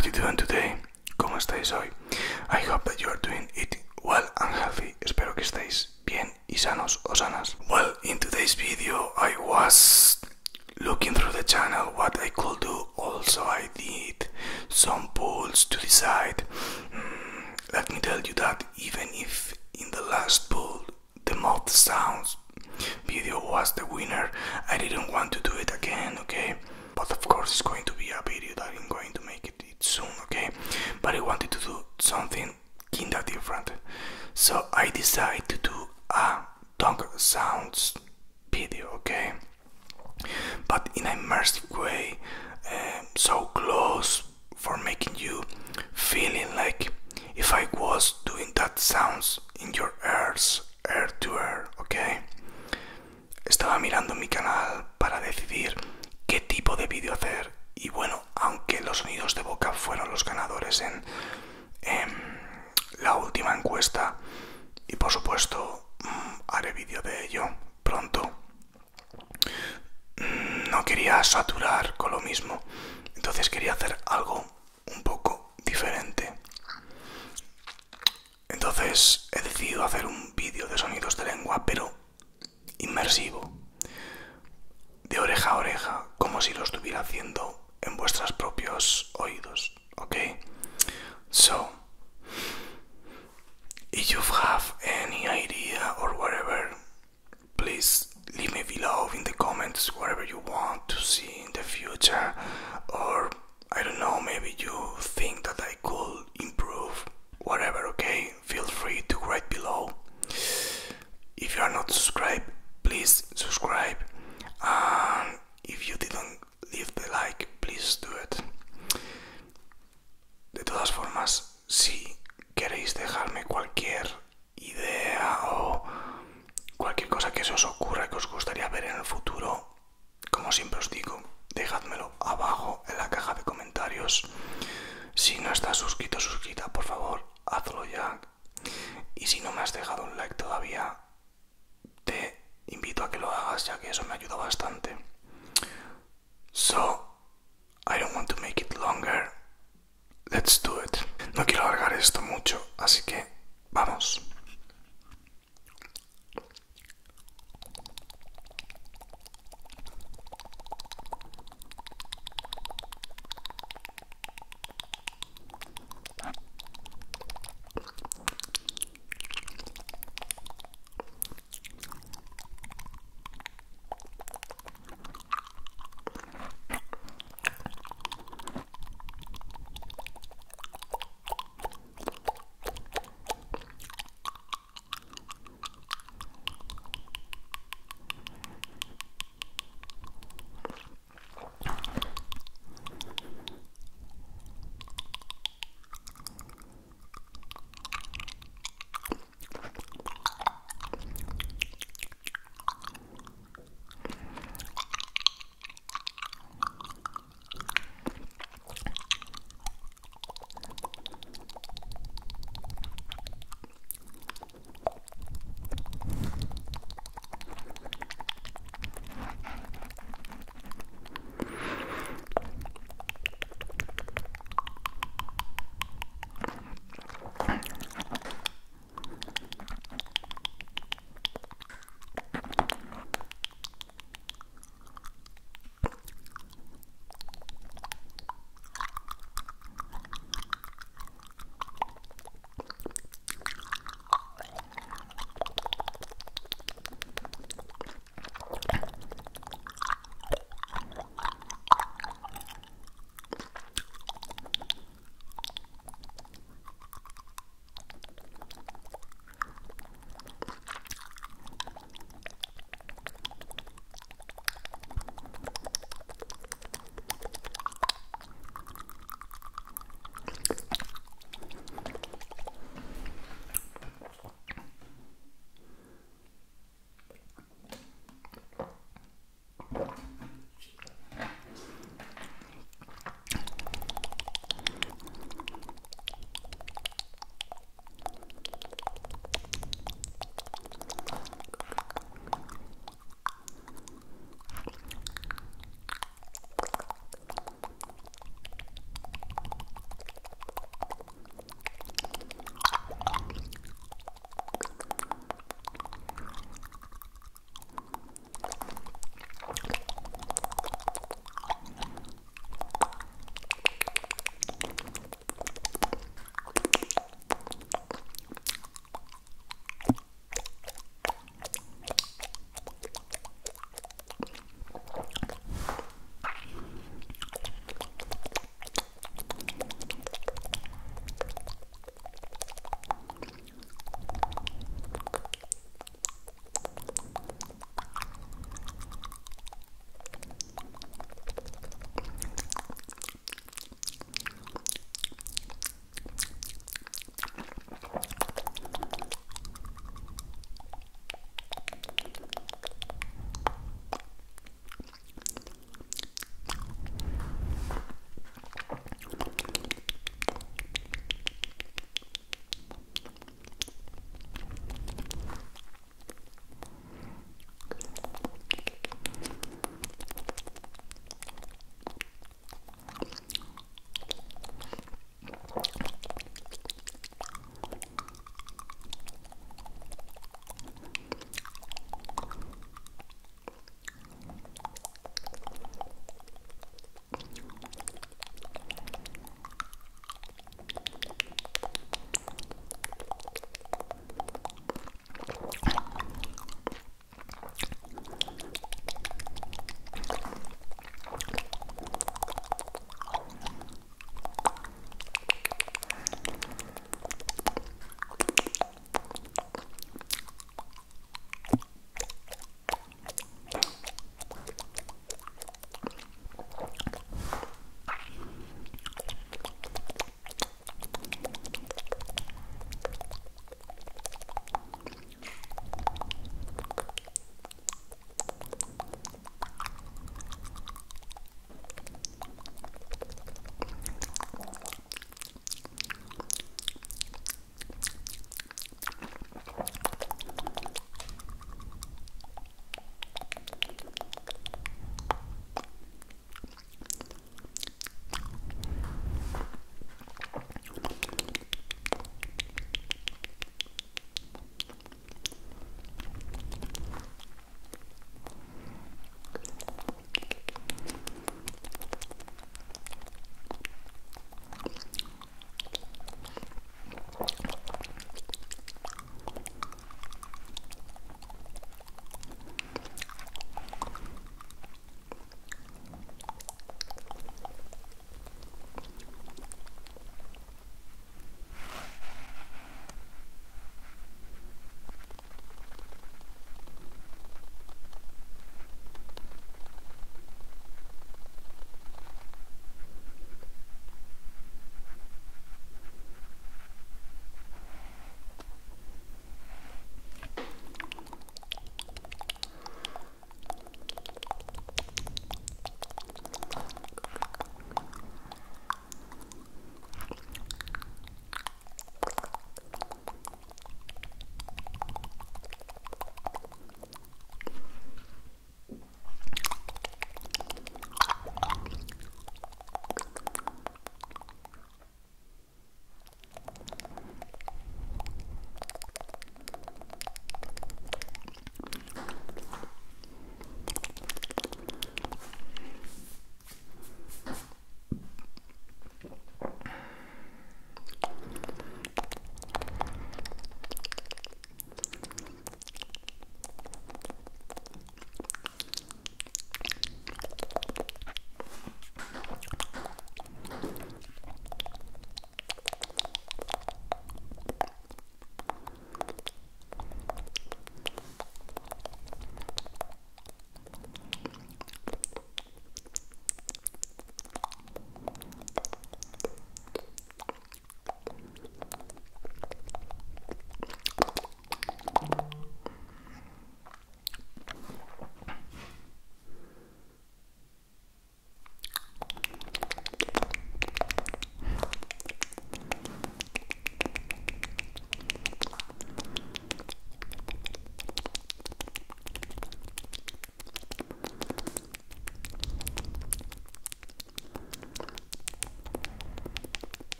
are you doing today? ¿Cómo estáis hoy? I hope that you are doing it well and healthy. Espero que estéis bien y sanos o sanas. Well, in today's video I was sounds video, okay? But in an immersive way, uh, so close for making you feeling like if I was doing that sounds in your ears, ear to ear, okay? Estaba mirando mi canal he decidido hacer un vídeo de sonidos de lengua, pero inmersivo.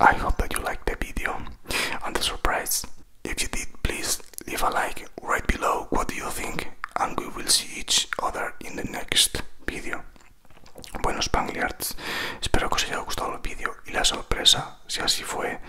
I hope that you liked the video and the surprise. If you did, please leave a like right below. What do you think? And we will see each other in the next video. Bueno, Spangliards, espero que os haya gustado el vídeo y la sorpresa. Si así fue,